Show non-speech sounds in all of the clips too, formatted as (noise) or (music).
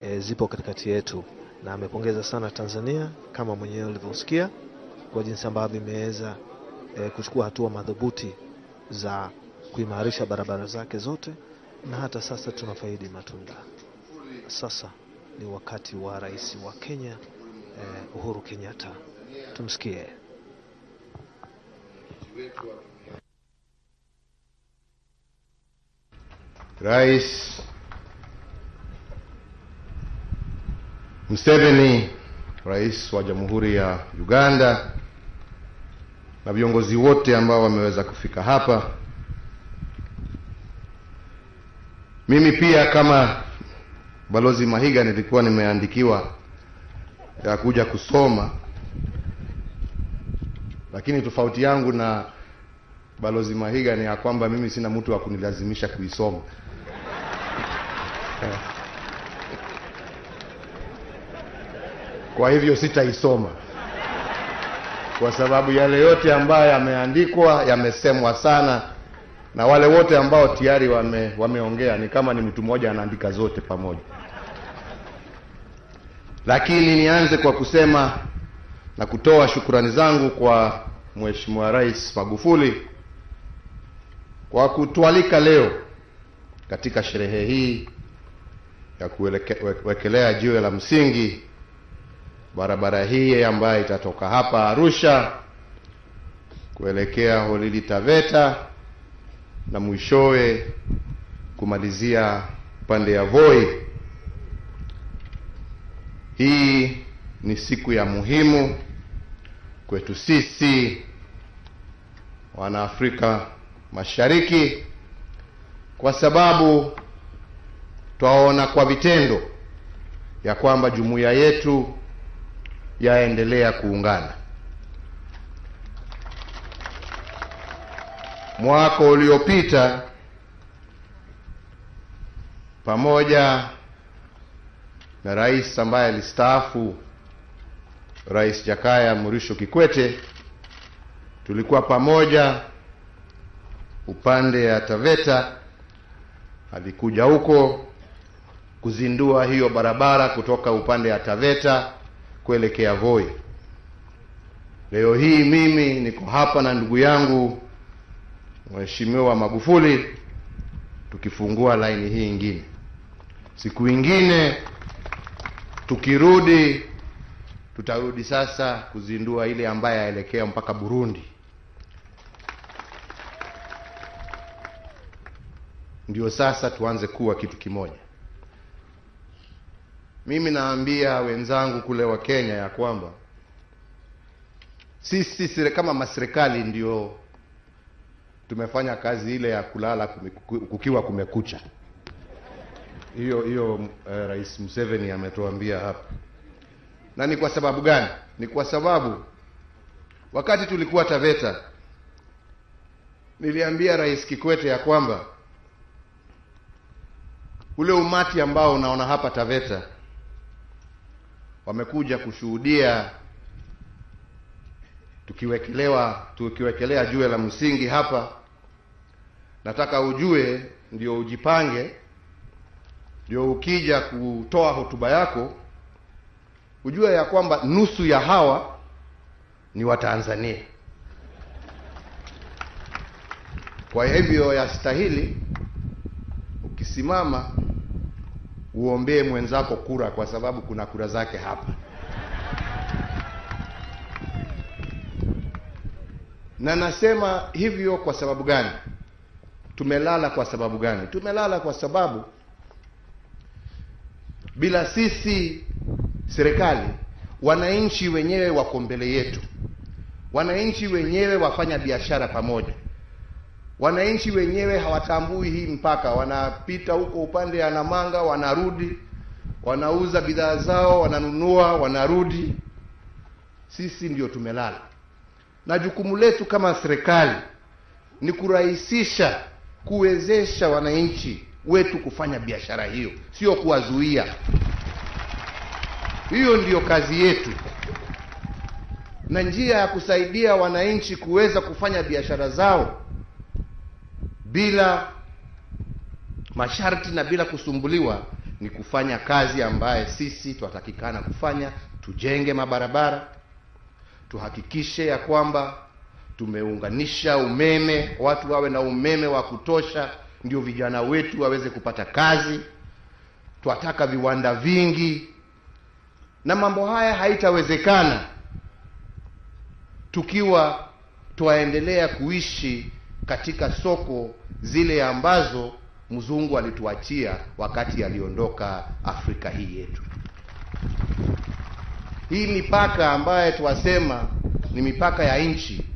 e, zipo katikati yetu, na amepongeza sana Tanzania kama mwenyewe ulivyosikia kwa jinsi ambavyo imeweza e, kuchukua hatua madhubuti za kuimarisha barabara zake zote, na hata sasa tunafaidi matunda. Sasa ni wakati wa rais wa Kenya e, Uhuru Kenyatta, tumsikie. Rais Museveni, rais wa Jamhuri ya Uganda na viongozi wote ambao wameweza kufika hapa. Mimi pia kama Balozi Mahiga nilikuwa nimeandikiwa ya kuja kusoma, lakini tofauti yangu na Balozi Mahiga ni ya kwamba mimi sina mtu wa kunilazimisha kuisoma. (laughs) Kwa hivyo sitaisoma kwa sababu yale yote ambayo yameandikwa yamesemwa sana, na wale wote ambao tayari wame, wameongea ni kama ni mtu mmoja anaandika zote pamoja. Lakini nianze kwa kusema na kutoa shukrani zangu kwa Mheshimiwa Rais Magufuli kwa kutualika leo katika sherehe hii ya kuwekelea jiwe la msingi barabara hii ambayo itatoka hapa Arusha kuelekea Holili Taveta na mwishowe kumalizia pande ya Voi. Hii ni siku ya muhimu kwetu sisi Wanaafrika Mashariki kwa sababu twaona kwa vitendo ya kwamba jumuiya yetu yaendelea kuungana. Mwaka uliopita pamoja na rais ambaye alistaafu, Rais Jakaya Mrisho Kikwete, tulikuwa pamoja upande ya Taveta. Alikuja huko kuzindua hiyo barabara kutoka upande ya Taveta kuelekea Voi. Leo hii mimi niko hapa na ndugu yangu Mheshimiwa Magufuli tukifungua laini hii ingine. Siku ingine tukirudi, tutarudi sasa kuzindua ile ambaye yaelekea mpaka Burundi. Ndio sasa tuanze kuwa kitu kimoja. Mimi naambia wenzangu kule wa Kenya ya kwamba sisi sisi kama maserikali ndio tumefanya kazi ile ya kulala kukiwa kumekucha. Hiyo hiyo eh, Rais Museveni ametuambia hapa. Na ni kwa sababu gani? Ni kwa sababu wakati tulikuwa Taveta niliambia Rais Kikwete ya kwamba ule umati ambao unaona hapa Taveta wamekuja kushuhudia tukiwekelewa tukiwekelea jue la msingi hapa. Nataka ujue, ndio ujipange, ndio ukija kutoa hotuba yako ujue ya kwamba nusu ya hawa ni Watanzania. Kwa hivyo yastahili ukisimama uombee mwenzako kura, kwa sababu kuna kura zake hapa. Na nasema hivyo kwa sababu gani? Tumelala kwa sababu gani? Tumelala kwa sababu bila sisi serikali, wananchi wenyewe wako mbele yetu, wananchi wenyewe wafanya biashara pamoja wananchi wenyewe hawatambui hii mpaka, wanapita huko upande ya Namanga, wanarudi, wanauza bidhaa zao, wananunua, wanarudi. Sisi ndio tumelala, na jukumu letu kama serikali ni kurahisisha, kuwezesha wananchi wetu kufanya biashara hiyo, sio kuwazuia. Hiyo ndiyo kazi yetu, na njia ya kusaidia wananchi kuweza kufanya biashara zao bila masharti na bila kusumbuliwa ni kufanya kazi ambaye sisi twatakikana kufanya tujenge mabarabara tuhakikishe ya kwamba tumeunganisha umeme watu wawe na umeme wa kutosha ndio vijana wetu waweze kupata kazi. Twataka viwanda vingi. Na mambo haya haitawezekana tukiwa twaendelea kuishi katika soko zile ambazo mzungu alituachia wakati aliondoka Afrika hii yetu. Hii mipaka ambayo tuwasema ni mipaka ya nchi,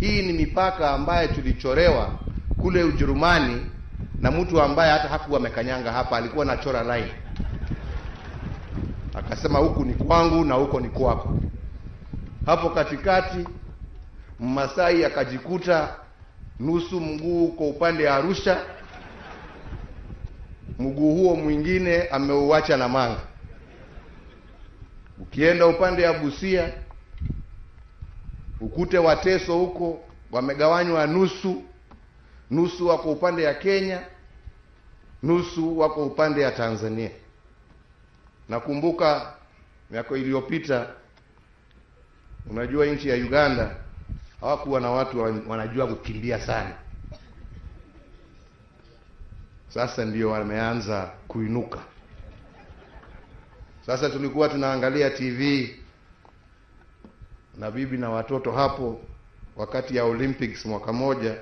hii ni mipaka ambayo tulichorewa kule Ujerumani na mtu ambaye hata hakuwa amekanyanga hapa, alikuwa anachora line, akasema huku ni kwangu na huko ni kwako. Hapo katikati Mmasai akajikuta nusu mguu kwa upande wa Arusha, mguu huo mwingine ameuacha na manga. Ukienda upande wa Busia ukute Wateso huko wamegawanywa nusu nusu, wako upande ya Kenya, nusu wako upande ya Tanzania. Nakumbuka miaka iliyopita, unajua nchi ya Uganda hawakuwa na watu wanajua kukimbia sana. Sasa ndio wameanza kuinuka. Sasa tulikuwa tunaangalia TV na bibi na watoto hapo, wakati ya Olympics mwaka moja,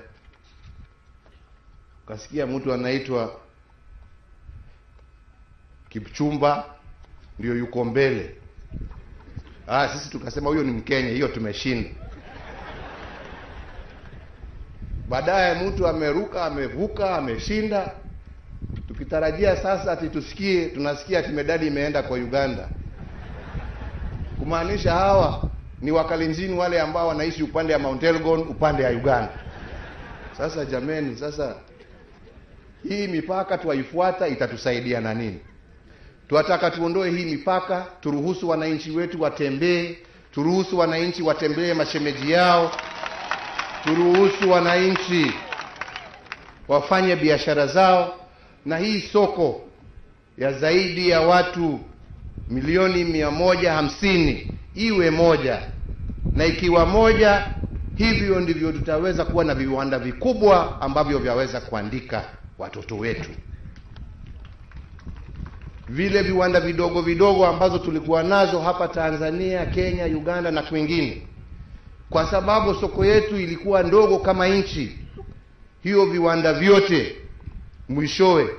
ukasikia mtu anaitwa Kipchumba ndio yuko mbele. Ah, sisi tukasema huyo ni Mkenya, hiyo tumeshinda. Baadaye mtu ameruka, amevuka, ameshinda, tukitarajia sasa ati tusikie, tunasikia ati medali imeenda kwa Uganda, kumaanisha hawa ni Wakalenjin wale ambao wanaishi upande ya Mount Elgon, upande ya Uganda. Sasa jameni, sasa hii mipaka twaifuata itatusaidia na nini? Twataka tuondoe hii mipaka, turuhusu wananchi wetu watembee, turuhusu wananchi watembee mashemeji yao, turuhusu wananchi wafanye biashara zao, na hii soko ya zaidi ya watu milioni mia moja hamsini iwe moja, na ikiwa moja, hivyo ndivyo tutaweza kuwa na viwanda vikubwa ambavyo vyaweza kuandika watoto wetu. Vile viwanda vidogo vidogo ambazo tulikuwa nazo hapa Tanzania, Kenya, Uganda na kwingine, kwa sababu soko yetu ilikuwa ndogo kama nchi hiyo, viwanda vyote mwishowe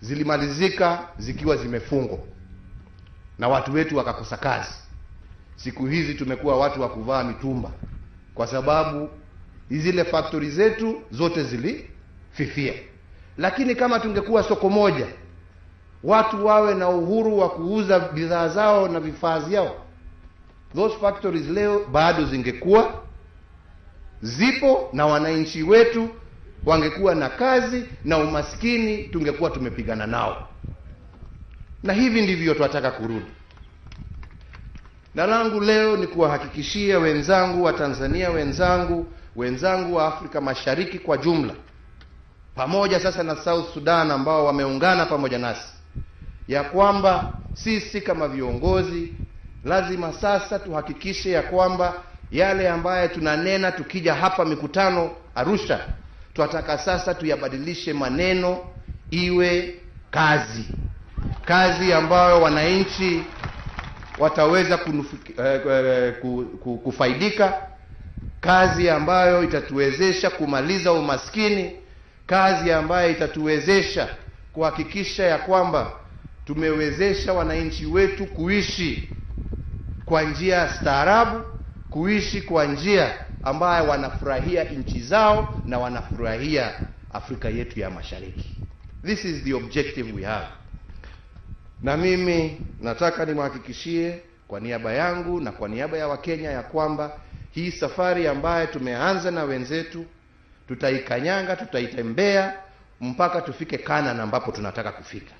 zilimalizika zikiwa zimefungwa na watu wetu wakakosa kazi. Siku hizi tumekuwa watu wa kuvaa mitumba, kwa sababu zile factory zetu zote zilififia. Lakini kama tungekuwa soko moja, watu wawe na uhuru wa kuuza bidhaa zao na vifaa vyao, those factories leo bado zingekuwa zipo na wananchi wetu wangekuwa na kazi na umaskini tungekuwa tumepigana nao, na hivi ndivyo tunataka kurudi. Na langu leo ni kuwahakikishia wenzangu wa Tanzania, wenzangu wenzangu wa Afrika Mashariki kwa jumla, pamoja sasa na South Sudan ambao wameungana pamoja nasi, ya kwamba sisi kama viongozi lazima sasa tuhakikishe ya kwamba yale ambayo tunanena tukija hapa mikutano Arusha, tunataka sasa tuyabadilishe maneno iwe kazi, kazi ambayo wananchi wataweza kunufiki, eh, eh, kufaidika, kazi ambayo itatuwezesha kumaliza umaskini, kazi ambayo itatuwezesha kuhakikisha ya kwamba tumewezesha wananchi wetu kuishi kwa njia ya staarabu, kuishi kwa njia ambayo wanafurahia nchi zao na wanafurahia Afrika yetu ya Mashariki. This is the objective we have. Na mimi nataka nimhakikishie kwa niaba yangu na kwa niaba ya Wakenya ya kwamba hii safari ambayo tumeanza na wenzetu tutaikanyanga, tutaitembea mpaka tufike Kanani ambapo tunataka kufika.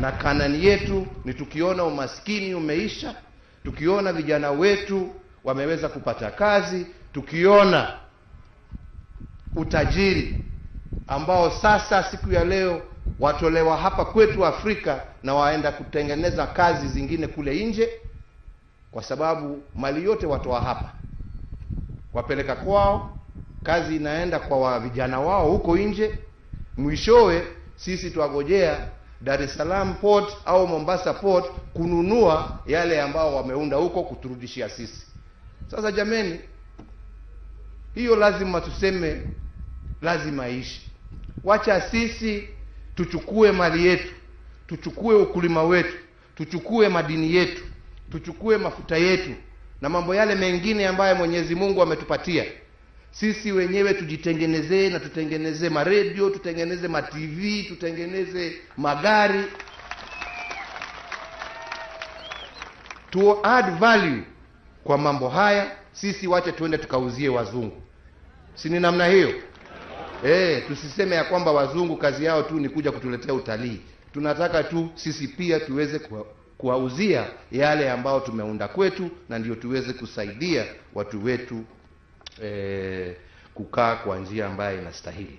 Na Kanani yetu ni tukiona umaskini umeisha, tukiona vijana wetu wameweza kupata kazi, tukiona utajiri ambao sasa siku ya leo watolewa hapa kwetu Afrika na waenda kutengeneza kazi zingine kule nje, kwa sababu mali yote watoa hapa wapeleka kwao, kazi inaenda kwa wa vijana wao huko nje. Mwishowe sisi twagojea Dar es Salaam port au Mombasa port kununua yale ambao wameunda huko kuturudishia sisi. Sasa jameni, hiyo lazima tuseme, lazima ishi. Wacha sisi tuchukue mali yetu, tuchukue ukulima wetu, tuchukue madini yetu, tuchukue mafuta yetu na mambo yale mengine ambayo Mwenyezi Mungu ametupatia sisi wenyewe, tujitengenezee na tutengeneze maredio, tutengeneze matv, tutengeneze magari, to add value kwa mambo haya. Sisi wache tuende tukauzie wazungu, si ni namna hiyo? E, tusiseme ya kwamba wazungu kazi yao tu ni kuja kutuletea utalii. Tunataka tu sisi pia tuweze kuwa, kuwauzia yale ambayo tumeunda kwetu, na ndio tuweze kusaidia watu wetu eh, kukaa kwa njia ambayo inastahili.